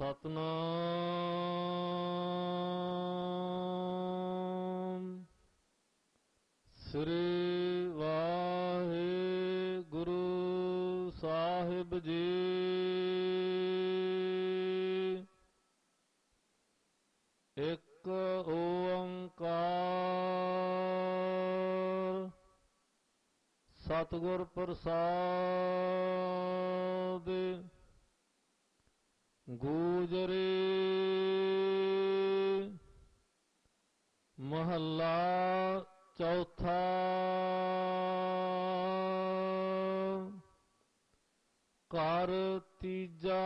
ਸਤਨਾਮ। ਸ੍ਰੀ ਵਾਹਿਗੁਰੂ ਸਾਹਿਬ ਜੀ। ਇੱਕ ਓੰਕਾਰ ਸਤਿਗੁਰ ਪ੍ਰਸਾਦ ਗੂਜਰੀ ਮਹੱਲਾ ਚੌਥਾ ਕਰ ਤੀਜਾ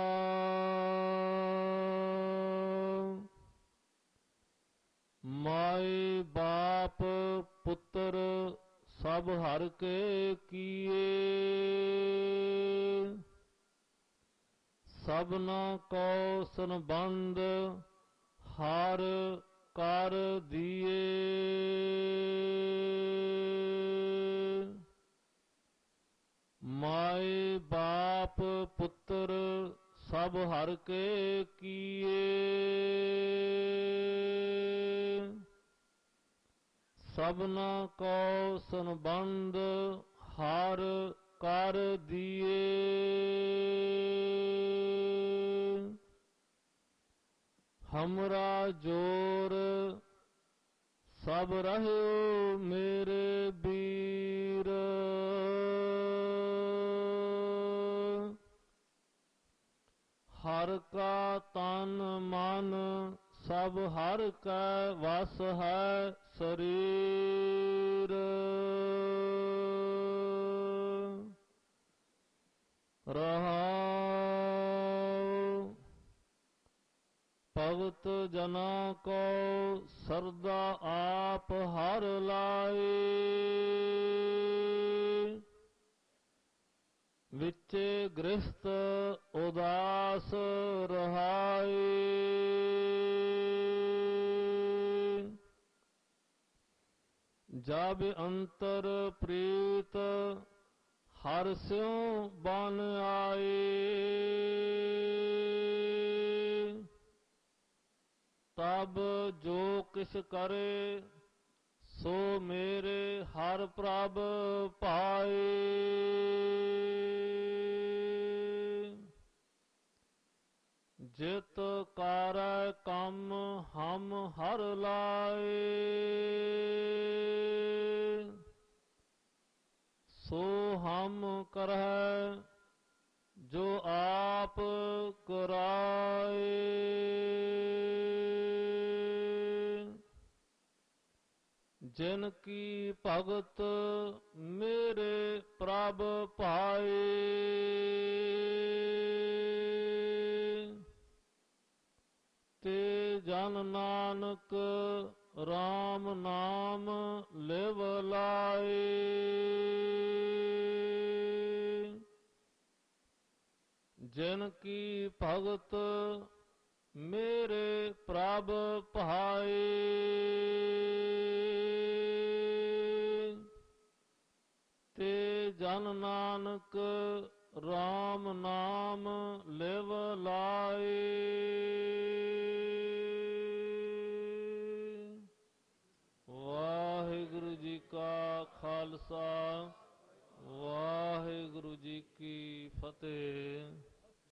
ਮਾਈ ਬਾਪ ਪੁੱਤਰ ਸਭ ਹਰ ਕੇ ਕੀਏ। ਸਭਨਾ ਕੋ ਸੰਬੰਧ ਹਰ ਕਰ ਦੀਏ। ਮਾਏ ਬਾਪ ਪੁੱਤਰ ਸਭ ਹਰ ਕੇ ਕੀਏ। ਸਭਨਾ ਕੋ ਸੰਬੰਧ ਹਰ ਕਰ ਦੀਏ। ਹਮਰਾ ਜੋਰ, ਸਭ ਰਹਿਓ ਮੇਰੇ ਵੀਰ। ਹਰ ਕਾ ਤਨ ਮਨ, ਸਭ ਹਰ ਕਾ ਵਸ ਹੈ ਸਰੀਰ। ਭਗਤ ਜਨਾ ਕੋ ਸਰਦਾ ਆਪ ਹਰ ਲਾਏ। ਵਿਚੇ ਗ੍ਰਸਤ ਉਦਾਸ ਰਹਾਏ। ਜਬ ਅੰਤਰ ਪ੍ਰੀਤ ਹਰ ਸਿਉ ਬਨ ਆਏ। ਤਬ ਜੋ ਕਿਛ ਕਰੇ, ਸੋ ਮੇਰੇ ਹਰ ਪ੍ਰਭ ਪਾਏ। ਜਿਤ ਕਾਰੈ ਕੰਮ ਹਮ ਹਰ ਲਾਏ ਸੋ ਹਮ ਕਰਹਿ ਜੋ ਆਪ ਕਰਾਏ ਜਿਨ ਕੀ ਭਗਤ ਮੇਰੇ ਪ੍ਰਭ ਭਾਏ। ਤੇ ਜਨ ਨਾਨਕ RAM ਨਾਮ ਲਿਵ ਲਾਏ। ਜਿਨ ਕੀ ਭਗਤ ਮੇਰੇ ਪ੍ਰਭ ਭਾਏ। ਤੇ ਨਾਨਕ RAM ਨਾਮ